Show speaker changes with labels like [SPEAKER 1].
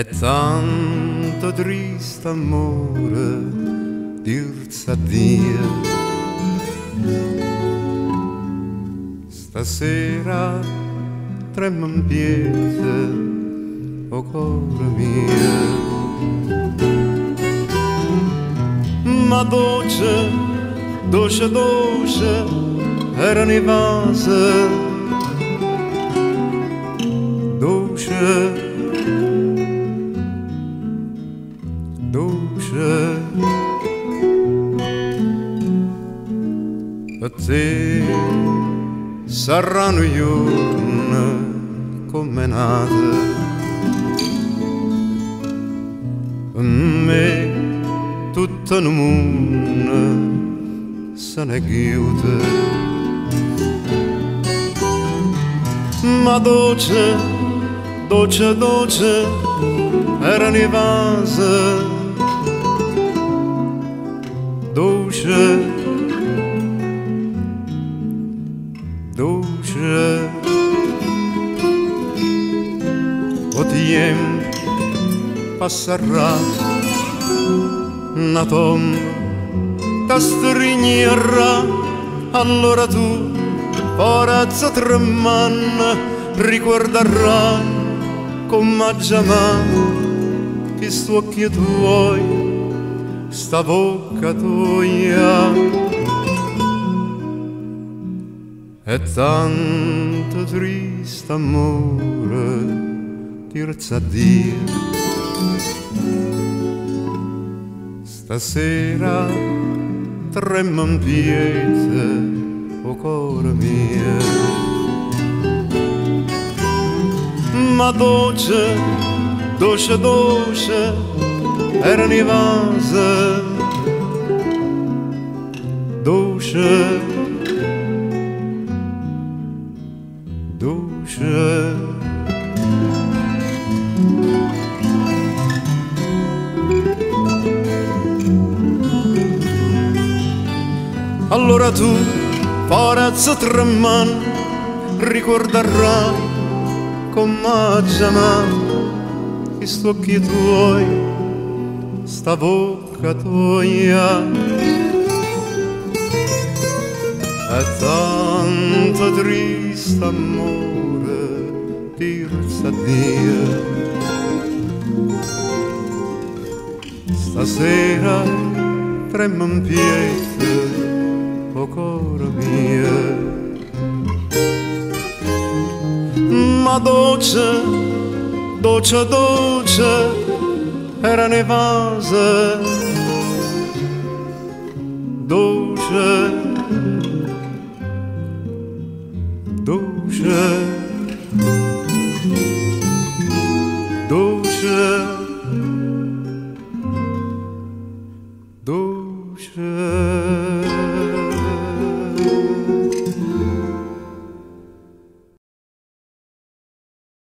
[SPEAKER 1] È tanto triste amore dirsi addio. Stasera trema in piede, o cuore mio. Ma dolce, dolce, dolce, erano i vasi. Dolce, a te saranno giorni come nate me tutto il mondo se ne chiude ma dolce dolce dolce erano i vasi dolce, dolce. O tiempo passerà, una tomba t'astrignerà, allora tu, forza tremanna, ricorderai come già che sto occhi tuoi sta bocca tua. È tanto triste amore dirsi addio. Stasera trema in piede o cuore mio. Ma dolce dolce dolce erano i vasi dolce dolce allora tu forza treman ricorderai come già che sto occhi tuoi sta bocca tua. È tanto triste amore dirsi addio. Stasera trema in piede o cuore mio ma dolce dolce dolce era nevase dolce dolce dolce